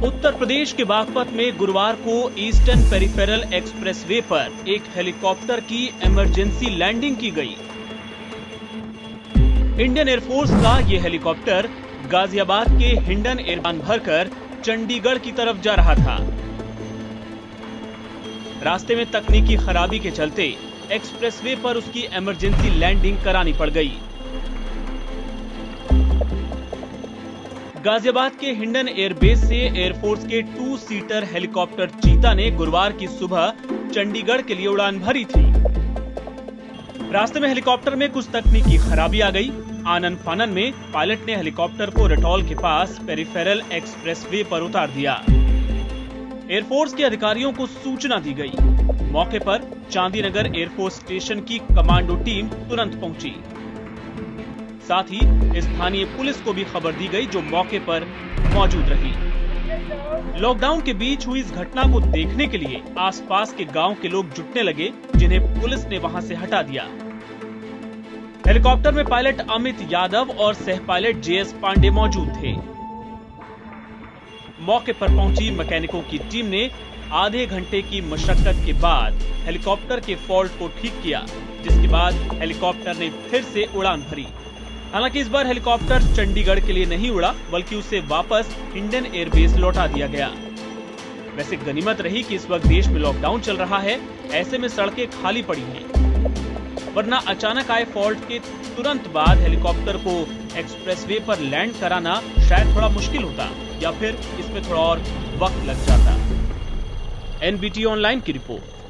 प्रदेश के बागपत में गुरुवार को ईस्टर्न पेरिफेरल एक्सप्रेसवे पर एक हेलीकॉप्टर की इमरजेंसी लैंडिंग की गई। इंडियन एयरफोर्स का ये हेलीकॉप्टर गाजियाबाद के हिंडन एयरबान भरकर चंडीगढ़ की तरफ़ जा रहा था। रास्ते में तकनीकी खराबी के चलते एक्सप्रेसवे पर उसकी इमरजेंसी लैंडिंग करानी पड़ गई। गाजियाबाद के हिंडन एयरबेस से एयरफोर्स के टू सीटर हेलीकॉप्टर चीता ने गुरुवार की सुबह चंडीगढ़ के लिए उड़ान भरी थी। रास्ते में हेलीकॉप्टर में कुछ तकनीकी खराबी आ गई। आनंद फानन में पायलट ने हेलीकॉप्टर को रटौल के पास पेरिफेरल एक्सप्रेसवे पर उतार दिया। एयरफोर्स के अधिकारियों को सूचना दी गई। मौके पर चांदीनगर एयरफोर्स स्टेशन की कमांडो टीम तुरंत पहुँची। साथ ही स्थानीय पुलिस को भी खबर दी गई जो मौके पर मौजूद रही। लॉकडाउन के बीच हुई इस घटना को देखने के लिए आसपास के गाँव के लोग जुटने लगे, जिन्हें पुलिस ने वहाँ से हटा दिया। हेलीकॉप्टर में पायलट अमित यादव और सह पायलट जेएस पांडे मौजूद थे। मौके पर पहुँची मैकेनिकों की टीम ने आधे घंटे की मशक्कत के बाद हेलीकॉप्टर के फॉल्ट को ठीक किया, जिसके बाद हेलीकॉप्टर ने फिर से उड़ान भरी। हालाँकि इस बार हेलीकॉप्टर चंडीगढ़ के लिए नहीं उड़ा, बल्कि उसे वापस इंडियन एयरबेस लौटा दिया गया। वैसे गनीमत रही कि इस वक्त देश में लॉकडाउन चल रहा है, ऐसे में सड़कें खाली पड़ी हैं। वरना अचानक आए फॉल्ट के तुरंत बाद हेलीकॉप्टर को एक्सप्रेसवे पर लैंड कराना शायद थोड़ा मुश्किल होता, या फिर इसमें थोड़ा और वक्त लग जाता। एनबीटी ऑनलाइन की रिपोर्ट।